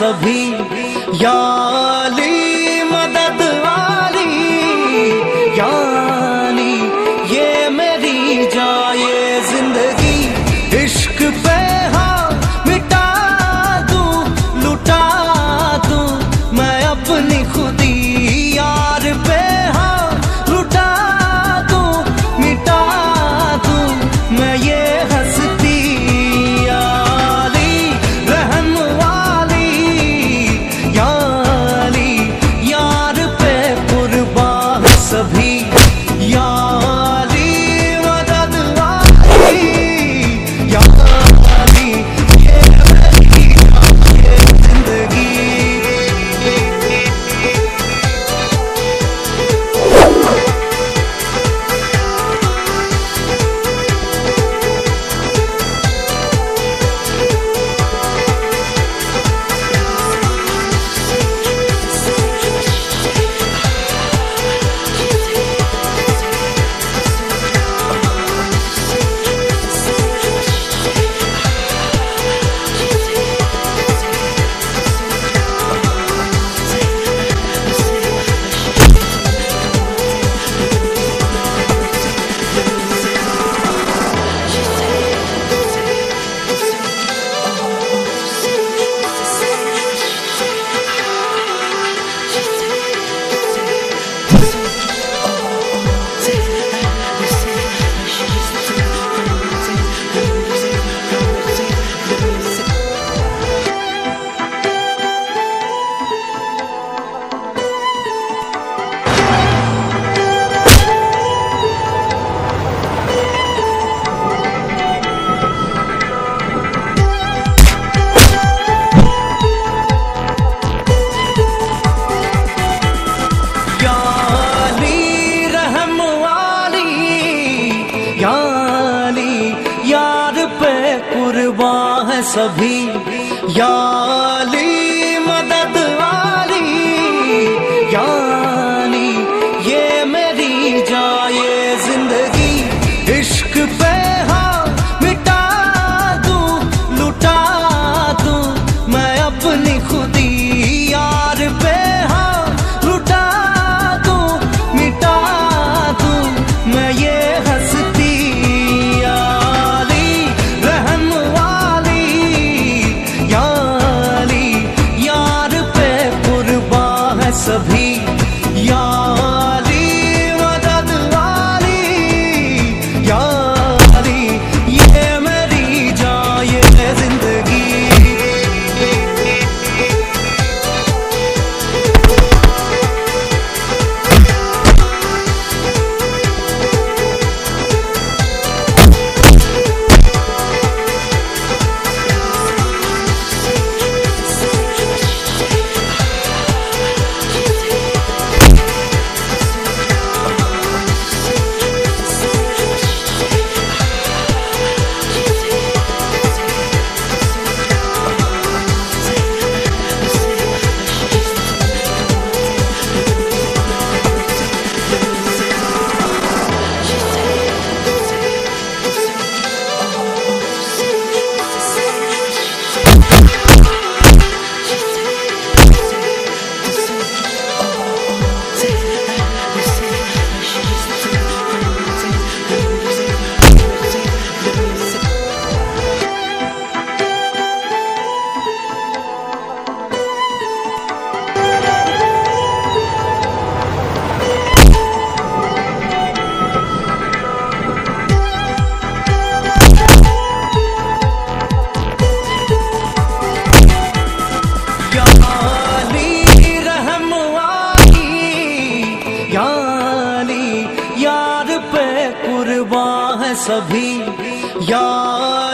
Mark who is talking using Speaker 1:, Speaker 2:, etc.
Speaker 1: सभी याली सभी याली याली यार पे कुर्बान है सभी यार।